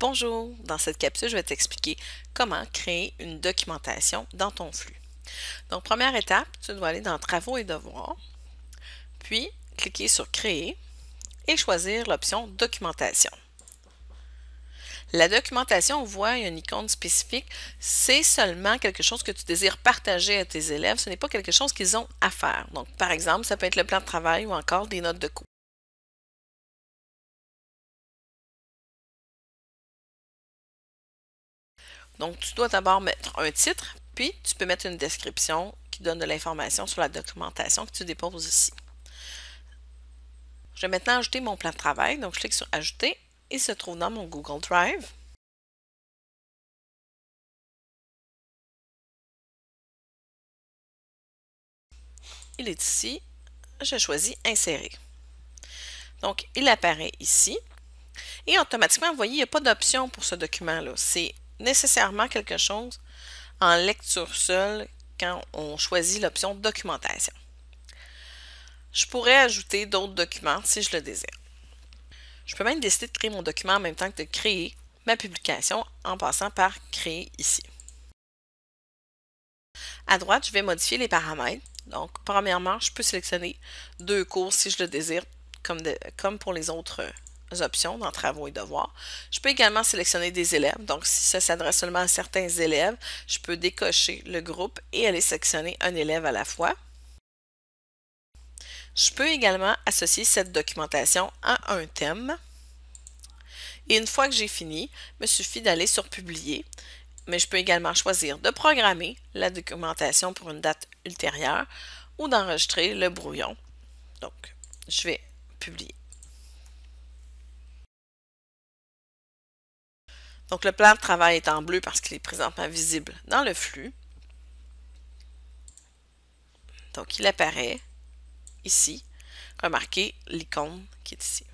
Bonjour! Dans cette capsule, je vais t'expliquer comment créer une documentation dans ton flux. Donc, première étape, tu dois aller dans Travaux et devoirs, puis cliquer sur Créer et choisir l'option Documentation. La documentation, on voit, une icône spécifique, c'est seulement quelque chose que tu désires partager à tes élèves, ce n'est pas quelque chose qu'ils ont à faire. Donc, par exemple, ça peut être le plan de travail ou encore des notes de cours. Donc, tu dois d'abord mettre un titre, puis tu peux mettre une description qui donne de l'information sur la documentation que tu déposes ici. Je vais maintenant ajouter mon plan de travail. Donc, je clique sur Ajouter. Il se trouve dans mon Google Drive. Il est ici. Je choisis Insérer. Donc, il apparaît ici. Et automatiquement, vous voyez, il n'y a pas d'option pour ce document-là. C'est nécessairement quelque chose en lecture seule quand on choisit l'option documentation. Je pourrais ajouter d'autres documents si je le désire. Je peux même décider de créer mon document en même temps que de créer ma publication en passant par Créer ici. À droite, je vais modifier les paramètres. Donc, premièrement, je peux sélectionner deux cours si je le désire, comme, pour les autres options dans Travaux et devoirs. Je peux également sélectionner des élèves. Donc, si ça s'adresse seulement à certains élèves, je peux décocher le groupe et aller sélectionner un élève à la fois. Je peux également associer cette documentation à un thème. Et une fois que j'ai fini, il me suffit d'aller sur Publier. Mais je peux également choisir de programmer la documentation pour une date ultérieure ou d'enregistrer le brouillon. Donc, je vais publier. Donc, le plan de travail est en bleu parce qu'il est présentement visible dans le flux. Donc, il apparaît ici. Remarquez l'icône qui est ici.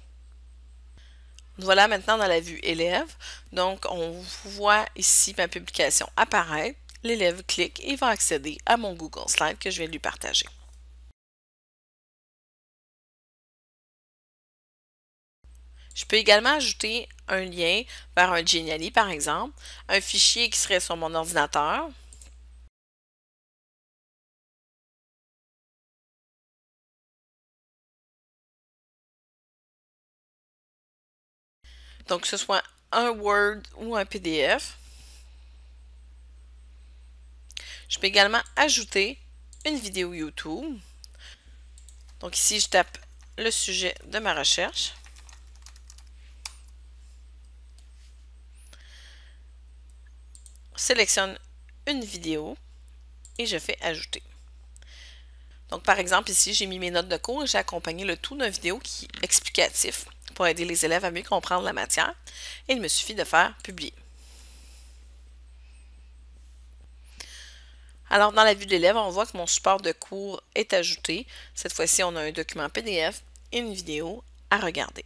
Voilà maintenant dans la vue élève. Donc, on voit ici ma publication apparaître. L'élève clique et va accéder à mon Google Slide que je vais lui partager. Je peux également ajouter un lien vers un Genially, par exemple, un fichier qui serait sur mon ordinateur. Donc, que ce soit un Word ou un PDF. Je peux également ajouter une vidéo YouTube. Donc ici, je tape le sujet de ma recherche. Sélectionne une vidéo et je fais ajouter. Donc, par exemple, ici, j'ai mis mes notes de cours et j'ai accompagné le tout d'une vidéo qui est explicatif pour aider les élèves à mieux comprendre la matière. Et il me suffit de faire publier. Alors, dans la vue de l'élève, on voit que mon support de cours est ajouté. Cette fois-ci, on a un document PDF et une vidéo à regarder.